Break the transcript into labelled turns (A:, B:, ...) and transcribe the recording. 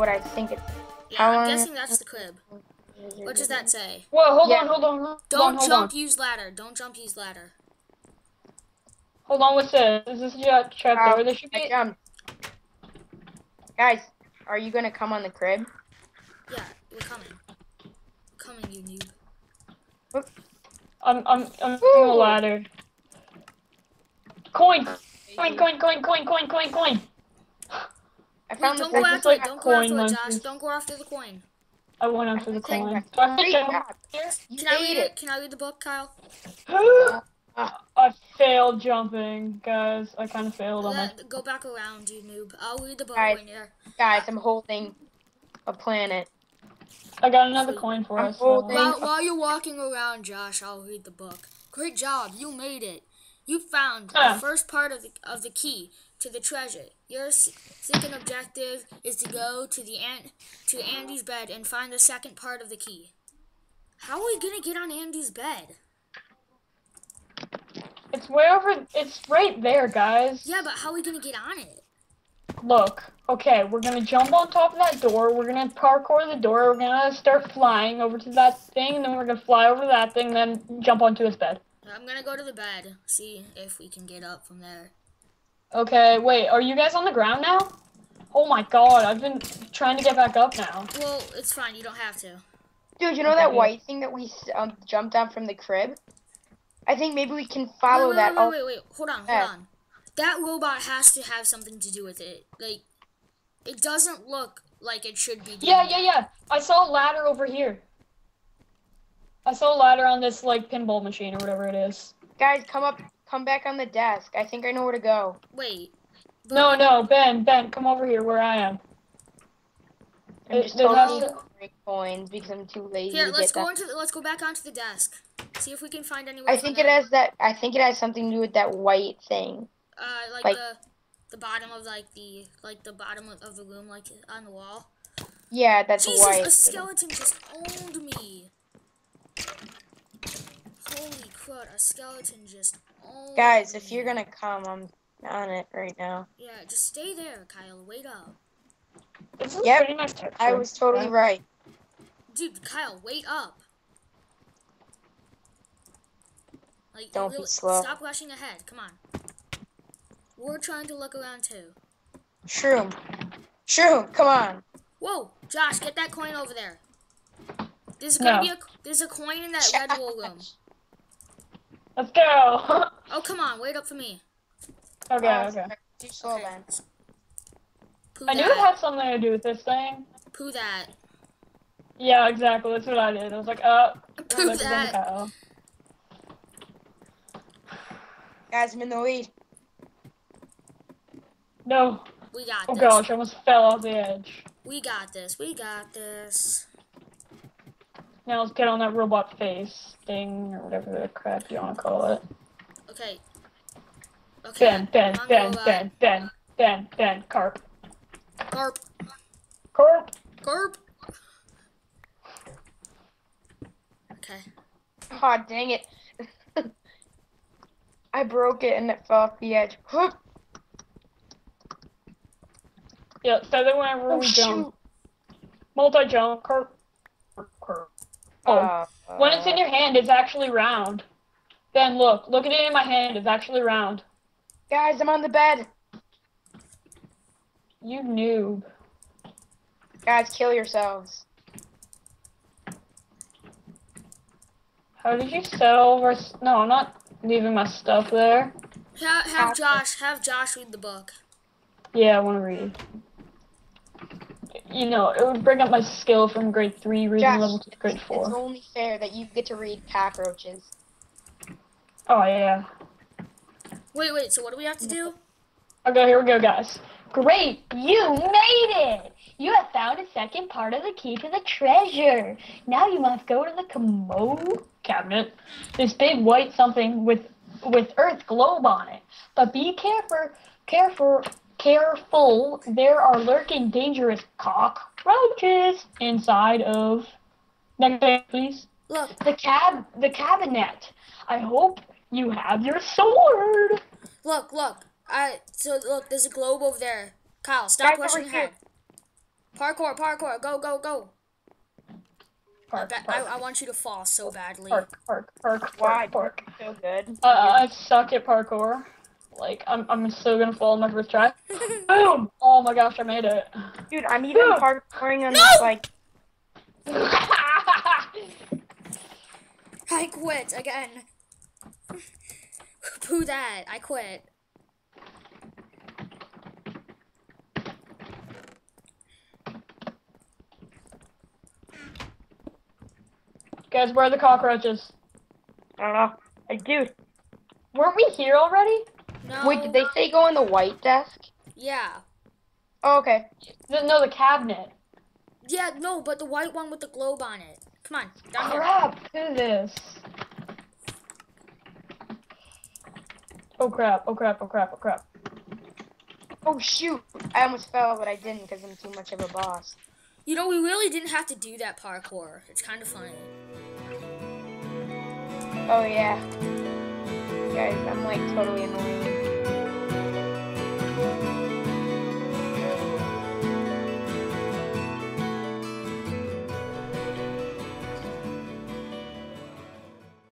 A: what I think it's.
B: Yeah,
A: How
B: I'm
A: long-
B: guessing that's the crib. What does that say?
C: Whoa, hold
A: Yeah.
C: on, hold on, hold
B: Don't
C: on, hold
B: jump,
C: on.
B: use ladder. Don't jump, use ladder.
C: Hold on, what's this? Is this a trap
A: Ow,
C: door? There should
A: I
C: be.
A: jumped. Guys, are you gonna come on the crib?
B: Yeah, we're coming. Coming, you noob.
C: I'm, I'm, I'm
A: Woo.
C: doing a ladder. Coin, coin, coin, coin, coin, coin, coin, coin.
A: I
B: Wait,
A: found
B: don't
A: the
B: go after
C: like
B: it. Don't go after
C: coin
B: it, Josh. Don't go after the coin.
C: I went after the coin.
A: you.
C: Do I have to
A: Great
C: jump
A: job.
C: here?
A: You
B: Can I read
A: made
B: it? Can I read the book, Kyle?
C: I failed jumping, guys. I kind of failed on my.
B: Let- go back around, you noob. I'll read the book
A: Guys.
B: when you're.
A: Guys, I'm holding a planet.
C: I got another coin for
A: I'm
C: us. so-
A: holding-
B: While, while you're walking around, Josh, I'll read the book. Great job, you made it. You found the first part of the, of the key to the treasure. Your second objective is to go to the An- to Andy's bed and find the second part of the key. How are we gonna get on Andy's bed?
C: It's way over. It's right there, guys.
B: Yeah, but how are we gonna get on it?
C: Look. Okay, we're gonna jump on top of that door. We're gonna parkour the door. We're gonna start flying over to that thing, and then we're gonna fly over that thing, then jump onto his bed.
B: I'm gonna go to the bed, see if we can get up from there.
C: Okay. Wait. Are you guys on the ground now? Oh my God! I've been trying to get back up now.
B: Well, it's fine. You don't have to.
A: Dude, you know that white thing that we um, jumped on from the crib? I think maybe we can follow
B: wait, wait,
A: that.
B: Wait,
A: all-
B: wait, wait, Hold on, hold
A: Yeah.
B: on. That robot has to have something to do with it. Like, it doesn't look like it should be.
C: Yeah, yeah, yeah. I saw a ladder over here. I saw a ladder on this like pinball machine or whatever it is.
A: Guys, come up, come back on the desk. I think I know where to go.
B: Wait. But-
C: No, no, Ben, Ben, come over here where I am.
A: I'm
C: It-
A: just
C: there has
A: totally
C: to-
A: break coins because I'm too lazy
B: Here,
A: to
B: let's
A: get
B: go
A: that.
B: into. The, let's go back onto the desk. See if we can find anywhere.
A: I think it
B: there.
A: has that. I think it has something to do with that white thing.
B: Uh, like,
A: like-
B: the, the bottom of like the like the bottom of, of the room, like on the wall.
A: Yeah, that's
B: Jesus,
A: white.
B: a skeleton just owned me. Holy crud, a skeleton just owned
A: Guys, if you're gonna come, I'm on it right now.
B: Yeah, just stay there, Kyle. Wait up.
C: This is
A: Yep,
C: pretty nice.
A: I was totally
C: Yeah.
A: right.
B: Dude, Kyle, wait up. Like,
A: Don't be slow.
B: Stop rushing ahead. Come on. We're trying to look around too.
A: Shroom, shroom, come on.
B: Whoa, Josh, get that coin over there. There's gonna
C: No.
B: be a there's a coin in that red wool room.
C: Let's go.
B: Oh come on, wait up for me.
C: okay,
A: Uh,
C: okay.
A: Too slow,
B: Okay.
A: Ben.
B: Poo
C: I knew it had something to do with this thing.
B: Poo that.
C: Yeah, exactly. That's what I did. I was like, uh,
B: Poo
C: look
B: that.
C: Kyle.
A: Guys, I'm in the lead.
C: No.
B: We got this.
C: Oh
B: this.
C: gosh, I almost fell off the edge.
B: We got this. We got this.
C: Now let's get on that robot face thing or whatever the crap you want to call it.
B: Okay. Okay.
C: Ben, Ben,
B: I'm
C: Ben,
B: robot.
C: Uh, ben, Ben, Ben, Ben, carp,
B: Carp.
C: carp.
B: Carp. Okay.
A: Aw, dang it. I broke it and it fell off the edge. Oh,
C: yeah, so that whenever
A: Oh,
C: we
A: shoot.
C: jump, multi jump, carp, carp. Oh,
A: Uh,
C: when it's in your hand, it's actually round. Ben, look, look at it in my hand. It's actually round.
A: Guys, I'm on the bed.
C: You noob.
A: Guys, kill yourselves.
C: How did you settle over? No, I'm not leaving my stuff there.
B: Have, have Josh have Josh read the book.
C: Yeah, I want to read. You know, it would bring up my skill from grade three reading
A: Josh,
C: level to grade four.
A: It's only fair that you get to read cockroaches.
C: Oh yeah.
B: Wait, wait. So what do we have to do?
C: Okay, here we go, guys. Great, you made it! You have found a second part of the key to the treasure. Now you must go to the commode cabinet. This big white something with with Earth globe on it. But be careful, careful, careful. There are lurking dangerous cockroaches inside of. Next page, please.
B: Look,
C: The cab, the cabinet. I hope you have your sword.
B: look, look. I so look. There's a globe over there. Kyle, stop
A: Guys, over
B: ahead. Parkour, parkour, go, go, go.
C: Park,
B: Ba-
C: park,
B: I, I want you to fall so badly.
C: park, park, park,
A: Why?
C: park, park.
A: So good.
C: Uh, I suck at parkour. Like, I'm, I'm still gonna fall on my first try. Boom! Oh my gosh, I made it.
A: Dude, I'm even
C: No!
A: parkouring on
B: No!
A: this like
B: I quit again. Pooh that. I quit.
C: Guys, where are the cockroaches?
A: Uh, I don't know. I dude.
C: Weren't we here already?
B: No.
A: Wait, did they say go on the white desk?
B: Yeah.
A: Oh, okay.
C: No, no, the cabinet.
B: Yeah, no, but the white one with the globe on it. Come on, down here.
C: Crap, do this. Oh crap, oh crap, oh crap, oh crap.
A: Oh shoot! I almost fell, but I didn't because I'm too much of a boss.
B: You know, we really didn't have to do that parkour. It's kind of funny.
A: Oh yeah. Guys, I'm like totally annoying.